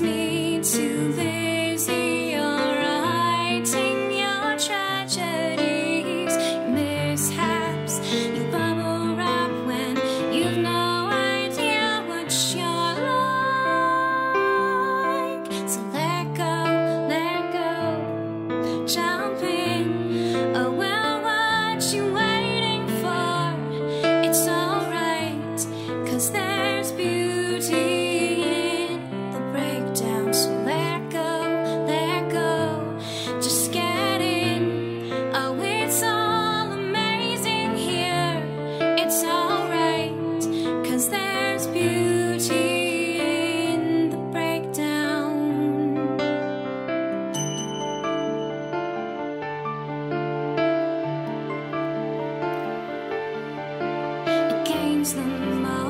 me to live. The more